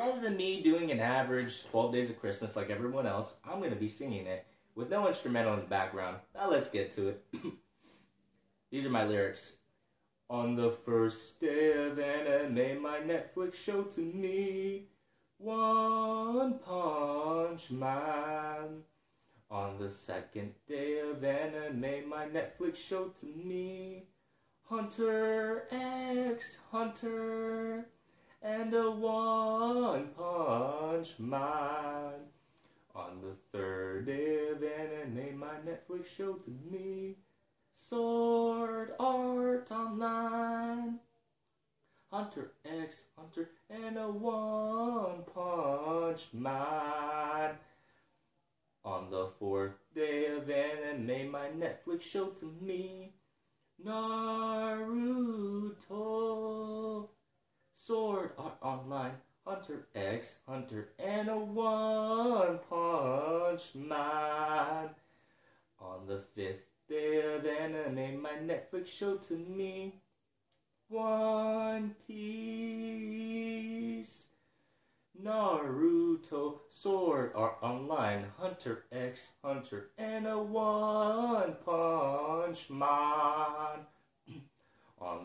rather than me doing an average 12 Days of Christmas like everyone else, I'm going to be singing it with no instrumental in the background. Now let's get to it. These are my lyrics. On the first day of anime, my Netflix show to me One Punch Man. On the second day of anime, my Netflix show to me Hunter X Hunter and a One Punch Man. On the third day of anime, my Netflix showed to me Sword Art Online. Hunter X Hunter and a One Punch Man. On the fourth day of anime, my Netflix showed to me Naruto. Sword Art Online. Hunter X Hunter and a One Punch Man. On the fifth day of anime, my Netflix show to me One Piece. Naruto, Sword Art Online, Hunter X Hunter, and a One Punch Man.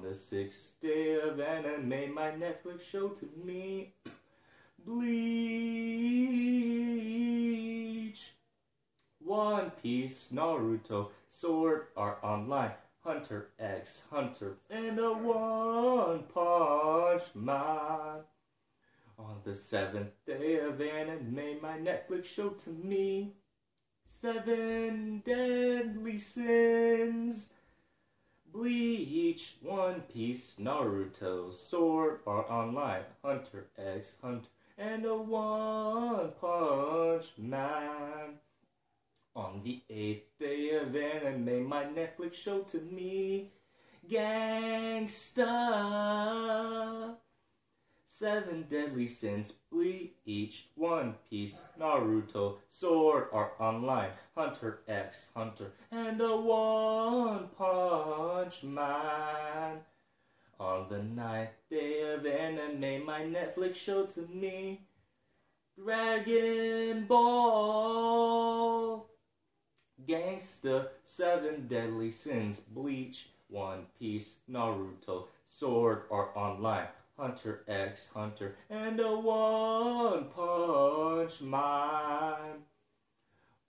The sixth day of anime, my Netflix show to me Bleach. One Piece, Naruto, Sword Art Online, Hunter X Hunter, and a One Punch Man. On the seventh day of anime, my Netflix show to me Seven Deadly Sins. Bleach, One Piece, Naruto, Sword Art Online, Hunter X Hunter, and a One Punch Man. On the eighth day of anime, my Netflix show to me Gangsta. Seven Deadly Sins, Bleach, One Piece, Naruto, Sword Art Online, Hunter X Hunter, and a One Punch Man. On the ninth day of anime, my Netflix showed to me. Dragon Ball. Gangsta, Seven Deadly Sins, Bleach, One Piece, Naruto, Sword Art Online, Hunter X Hunter, and a One Punch Man.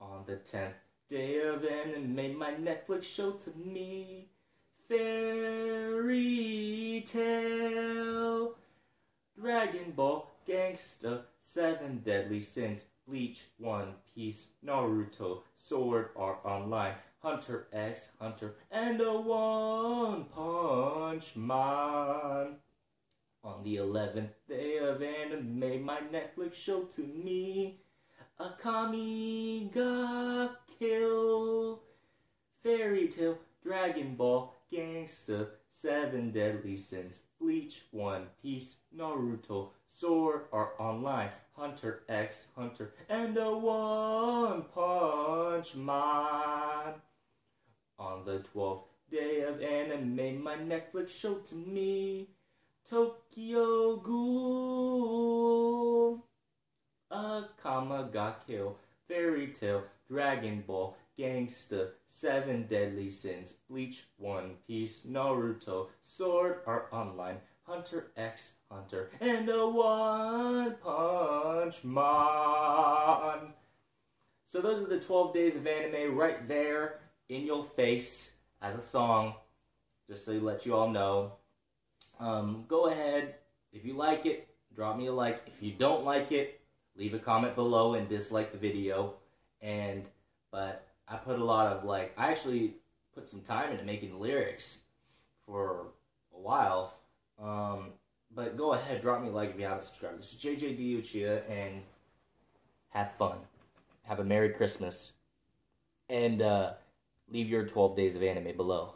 On the tenth day of anime, made my Netflix show to me Fairy Tail, Dragon Ball, Gangsta, Seven Deadly Sins, Bleach, One Piece, Naruto, Sword Art Online, Hunter X Hunter, and a One Punch Man. On the eleventh day of anime, my Netflix showed to me Akame ga Kill, Fairy Tail, Dragon Ball, Gangsta, Seven Deadly Sins, Bleach, One Piece, Naruto, Sword Art Online, Hunter X Hunter, and a One Punch Man. On the twelfth day of anime, my Netflix showed to me Tokyo Akame ga Kill, Fairy Tail, Dragon Ball, Gangsta, Seven Deadly Sins, Bleach, One Piece, Naruto, Sword Art Online, Hunter X Hunter, and a One Punch Man. So those are the 12 days of anime right there in your face as a song, just so to let you all know. Um, go ahead, if you like it, drop me a like. If you don't like it, leave a comment below and dislike the video. And, but I put a lot of like, I actually put some time into making the lyrics for a while. Um, but go ahead, drop me a like if you haven't subscribed. This is JJ Diuchia, and have fun. Have a Merry Christmas. And uh, leave your 12 days of anime below.